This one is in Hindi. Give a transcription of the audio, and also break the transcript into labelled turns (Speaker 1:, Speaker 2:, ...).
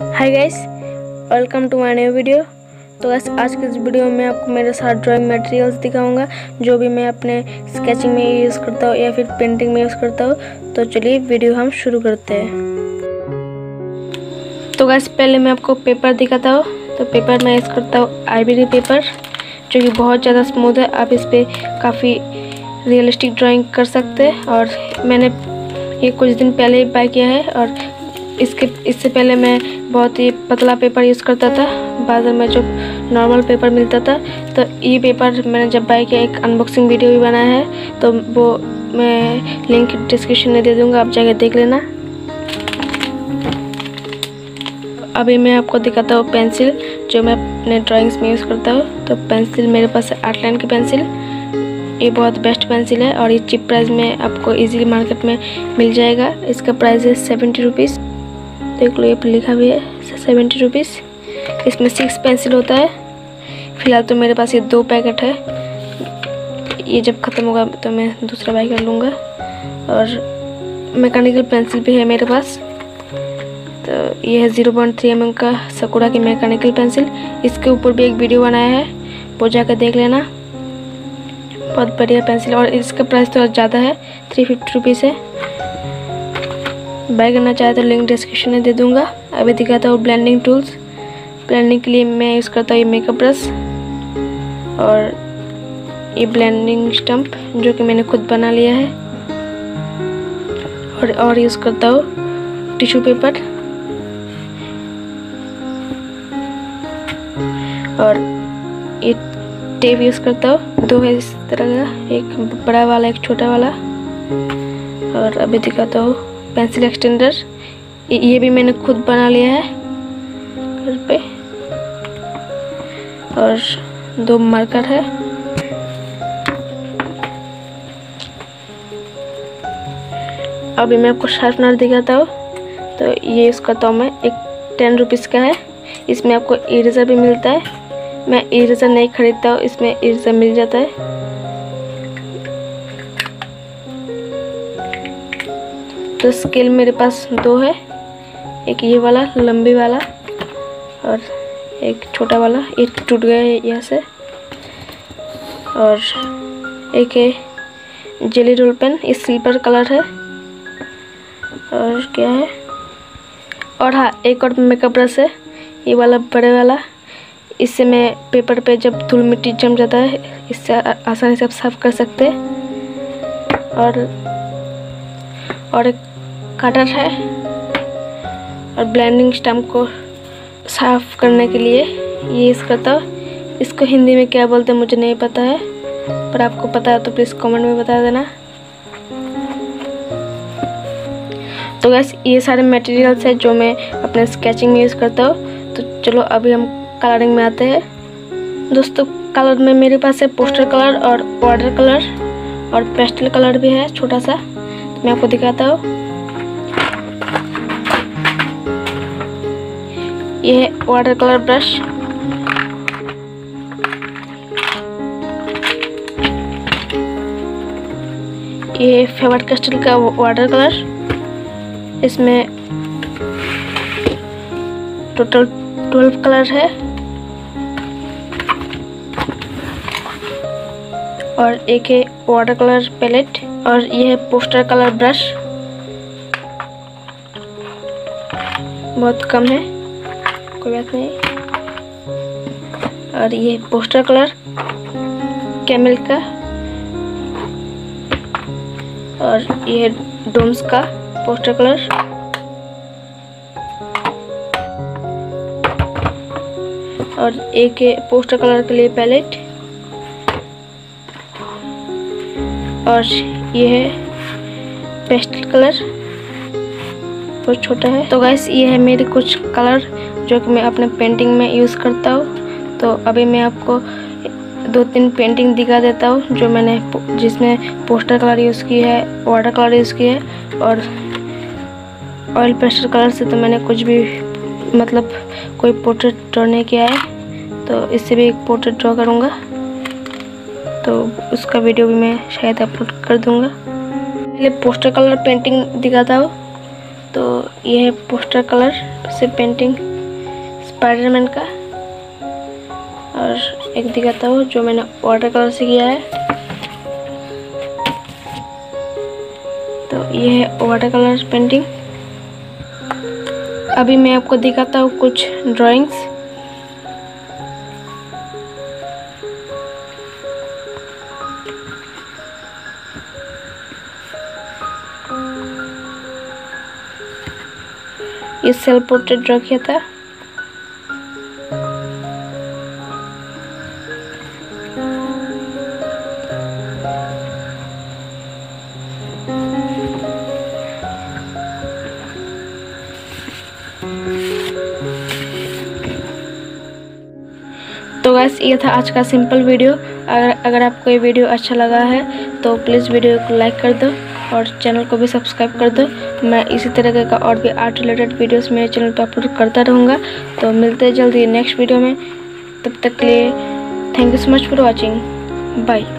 Speaker 1: Hi guys welcome to my new video तो गाइस आज के इस वीडियो में आपको मेरे साथ ड्राइंग मटेरियल्स दिखाऊँगा, जो भी मैं अपने स्केचिंग में यूज़ करता हूँ या फिर पेंटिंग में यूज़ करता हूँ। तो चलिए वीडियो हम शुरू करते हैं। तो गाइस पहले मैं आपको पेपर दिखाता हूँ। तो पेपर मैं यूज़ करता हूँ आईबीरी पेपर जो कि बहुत ज़्यादा स्मूथ है। आप इस पर काफ़ी रियलिस्टिक ड्राइंग कर सकते हैं। और मैंने ये कुछ दिन पहले ही बाय किया है। और इसके, इससे पहले मैं बहुत ही पतला पेपर यूज़ करता था। बाज़ार में जो नॉर्मल पेपर मिलता था तो ये पेपर मैंने जब बाय किया, एक अनबॉक्सिंग वीडियो भी बनाया है तो वो मैं लिंक डिस्क्रिप्शन में दे दूँगा, आप जाके देख लेना। अभी मैं आपको दिखाता हूँ पेंसिल जो मैं अपने ड्राइंग्स में यूज़ करता हूँ। तो पेंसिल मेरे पास है आर्टलाइन की पेंसिल ये बहुत बेस्ट पेंसिल है, और ये चिप प्राइस में आपको इजीली मार्केट में मिल जाएगा। इसका प्राइस है सेवेंटी रुपीज़ देख लो ये पर लिखा भी है सेवेंटी रुपीज़ इसमें सिक्स पेंसिल होता है. फ़िलहाल तो मेरे पास ये दो पैकेट है. ये जब ख़त्म होगा तो मैं दूसरा बाई कर लूँगा. और मैकेनिकल पेंसिल भी है मेरे पास. तो ये है ज़ीरो पॉइंट थ्री एम का सकुरा की मैकेनिकल पेंसिल इसके ऊपर भी एक वीडियो बनाया है. वो जाकर देख लेना. बहुत बढ़िया पेंसिल और इसका प्राइस थोड़ा तो ज़्यादा है. थ्री फिफ्टी रुपीज़ है. बाय करना चाहे तो लिंक डिस्क्रिप्शन में दे दूँगा। अभी दिखाता हूँ ब्लेंडिंग टूल्स ब्लेंडिंग के लिए मैं यूज़ करता हूँ ये मेकअप ब्रश और ये ब्लेंडिंग स्टम्प जो कि मैंने खुद बना लिया है। और और यूज़ करता हूँ टिश्यू पेपर और ये टेप यूज़ करता हूँ। दो है इस तरह का, एक बड़ा वाला, एक छोटा वाला। और अभी दिखाता हूँ। पेंसिल एक्सटेंडर ये भी मैंने खुद बना लिया है घर पे। और दो मार्कर है। अभी मैं आपको शार्पनर दिखाता हूँ। तो ये यूज़ करता हूँ मैं एक टेन रुपीज़ का है। इसमें आपको इरेजर भी मिलता है। मैं इरेजर नहीं ख़रीदता हूँ, इसमें इरेजर मिल जाता है। तो स्केल मेरे पास दो है। एक ये वाला, लंबी वाला, और एक छोटा वाला। ये टूट गया है यहाँ से। और एक है जेली रोल पेन ये सिल्वर कलर है। और क्या है? और हाँ एक और मेकअप ब्रश है। ये वाला बड़े वाला। इससे मैं पेपर पे जब धूल मिट्टी जम जाता है, इससे आसानी से आप साफ़ कर सकते हैं। और और एक कटर है और ब्लेंडिंग स्टम्प को साफ़ करने के लिए ये करता हूँ इसको हिंदी में क्या बोलते हैं मुझे नहीं पता है, पर आपको पता है तो प्लीज़ कमेंट में बता देना। तो गैस ये सारे मटेरियल्स है जो मैं अपने स्केचिंग में यूज़ करता हूँ। तो चलो अभी हम कलरिंग में आते हैं। दोस्तों कलर में मेरे पास है पोस्टर कलर और वाटर कलर और पेस्टल कलर भी है, छोटा सा। तो मैं आपको दिखाता हूँ। ये है वाटर कलर ब्रश ये फेवर कैस्टल का वाटर कलर इसमें टोटल ट्वेल्व कलर है। और एक है वाटर कलर पैलेट और ये है पोस्टर कलर ब्रश बहुत कम है। कोई बात नहीं और ये पोस्टर कलर, कैमल का। और ये डोम्स का पोस्टर कलर। और एक पोस्टर कलर के लिए पैलेट। और ये है पेस्टल कलर, बहुत छोटा है। तो गैस ये है मेरे कुछ कलर। जो कि मैं अपने पेंटिंग में यूज़ करता हूँ। तो अभी मैं आपको दो तीन पेंटिंग दिखा देता हूँ, जो मैंने जिसमें पोस्टर कलर यूज़ की है वाटर कलर यूज़ की है और ऑयल पेस्टर कलर से तो मैंने कुछ भी मतलब कोई पोर्ट्रेट ड्रॉ नहीं किया है। तो इससे भी एक पोर्ट्रेट ड्रॉ करूँगा। तो उसका वीडियो भी मैं शायद अपलोड कर दूँगा। पहले पोस्टर कलर पेंटिंग दिखाता हूँ। तो यह है पोस्टर कलर से पेंटिंग स्पाइडरमैन का। और एक दिखाता हूँ जो मैंने वाटर कलर से किया है। तो ये है वाटर कलर पेंटिंग अभी मैं आपको दिखाता हूँ कुछ ड्राइंग्स ये सेल्फ पोर्ट्रेट ड्रॉ किया था। तो गैस ये था आज का सिंपल वीडियो अगर अगर आपको ये वीडियो अच्छा लगा है तो प्लीज़ वीडियो को लाइक कर दो और चैनल को भी सब्सक्राइब कर दो। मैं इसी तरह का और भी आर्ट रिलेटेड वीडियोस मेरे चैनल पर अपलोड करता रहूँगा। तो मिलते हैं जल्दी नेक्स्ट वीडियो में। तब तक के लिए thank you so much for watching bye